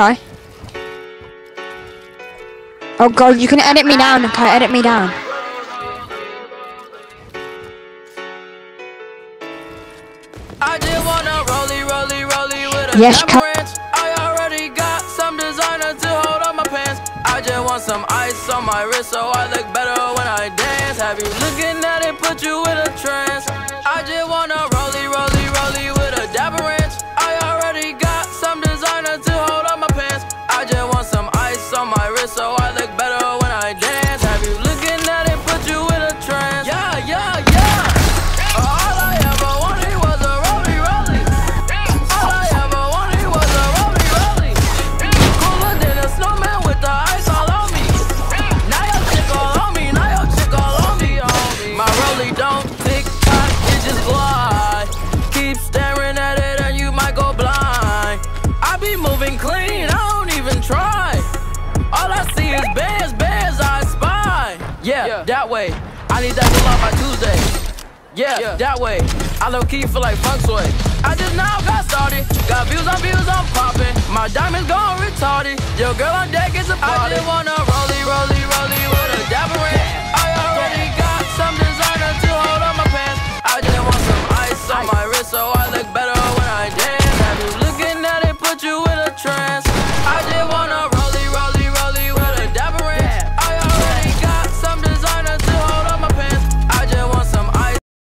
Okay. Oh god, you can edit me down. Okay, edit me down. I just wanna rollie, rollie, rollie with a Yes, diamond. I already got some designer to hold on my pants. I just want some ice on my wrist so I look better when I dance. Have you looking at it, put you in a trance? I just wanna I just want some ice on my wrist so I look better when I dance. Have you looking at it, put you in a trance? Yeah, yeah, yeah. All I ever wanted was a rollie, rollie. All I ever wanted was a rollie, rollie. Cooler than a snowman with the ice all on me. Now your chick all on me, now your chick all on me, me. My rollie don't spy. Yeah, that way. I need that pull out by Tuesday. Yeah, yeah, that way. I low key feel like funk sway. I just now got started. Got views on views, I'm popping. My diamonds gone retarded. Yo, girl on deck is a party. I just wanna